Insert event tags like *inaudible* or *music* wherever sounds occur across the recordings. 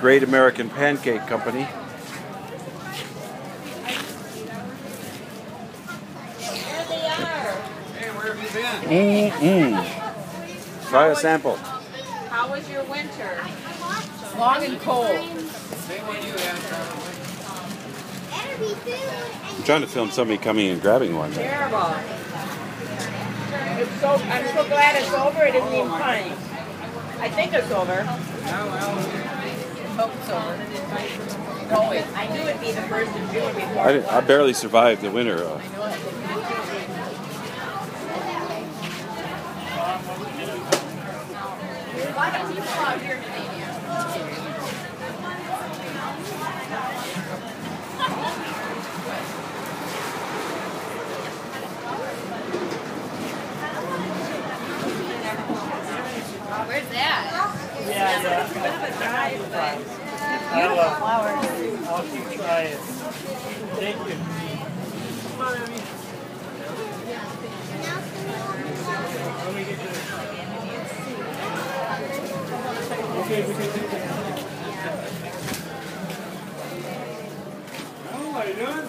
Great American Pancake Company. There they are. Hey, where have you been? Mmm. Try a sample. How was your winter? Long and cold. Same one you had. I'm trying to film somebody coming and grabbing one. Terrible. It's so, I'm so glad it's over. It isn't even funny. I think it's over. Oh, Yeah, well, Hope it's over. No. I knew it'd be the first of June before. I, barely survived the winter. Uh, There's a lot people out here today. *laughs* Where's that? Yeah, yeah. Bit of drive, I'll, uh, flowers. I'll keep trying. Thank you. Come on, Emmy. Let me get you. Okay, we can take. Oh, how you doing?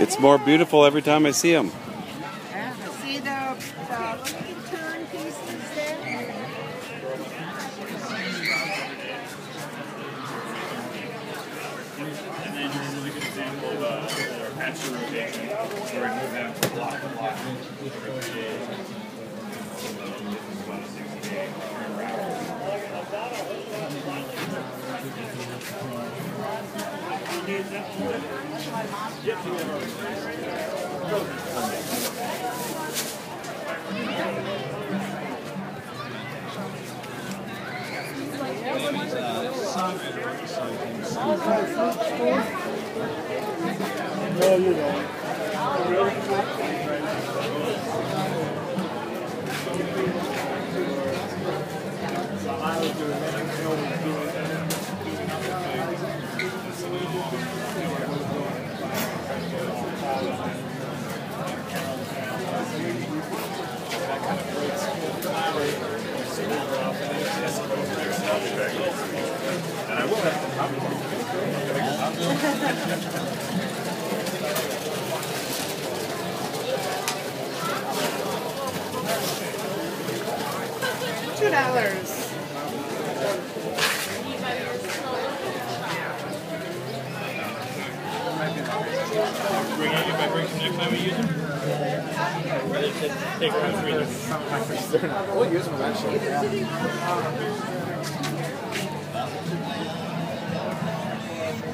it's more beautiful every time I see them. See the, the turn pieces there? And then here's a really good example of uh, our patch rotation, where we move them from block to block every three days. About a 60 day turnaround. No, you don't. And Two dollars. Bring it, if I bring some next time we use them? Take one, three. we'll use them eventually. Thank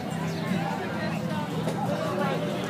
you.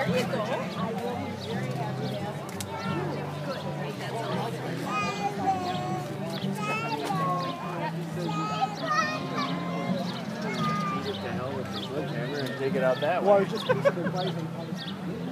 There you go. Get the hell with the sledgehammer and take it out that way. Well, I was just basically advising how to